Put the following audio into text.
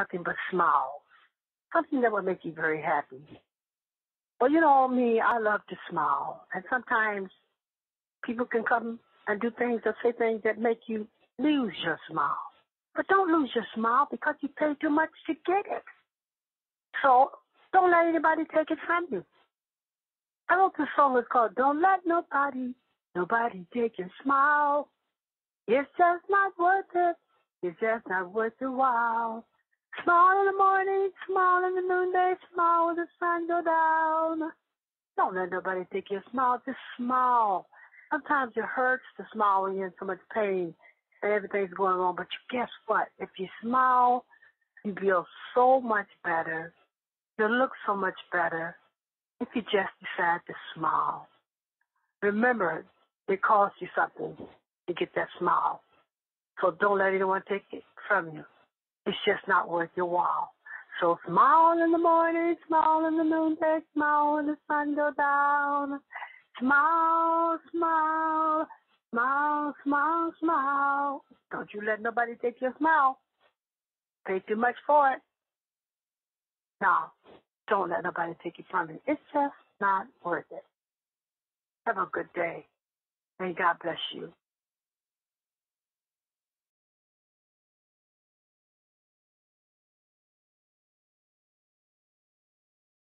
nothing but smiles. Something that will make you very happy. Well, you know me, I love to smile. And sometimes people can come and do things or say things that make you lose your smile. But don't lose your smile because you pay too much to get it. So don't let anybody take it from you. I wrote this song is called Don't Let Nobody, Nobody Take Your Smile. It's just not worth it. It's just not worth the while. Smile in the morning, smile in the noonday, smile when the sun go down. Don't let nobody take your smile. Just smile. Sometimes it hurts to smile when you're in so much pain and everything's going wrong. But guess what? If you smile, you feel so much better. You look so much better if you just decide to smile. Remember, it costs you something to get that smile. So don't let anyone take it from you. It's just not worth your while. So smile in the morning, smile in the noonday, smile when the sun goes down. Smile, smile, smile, smile, smile. Don't you let nobody take your smile. Pay too much for it. No, don't let nobody take it from you. It's just not worth it. Have a good day. and God bless you.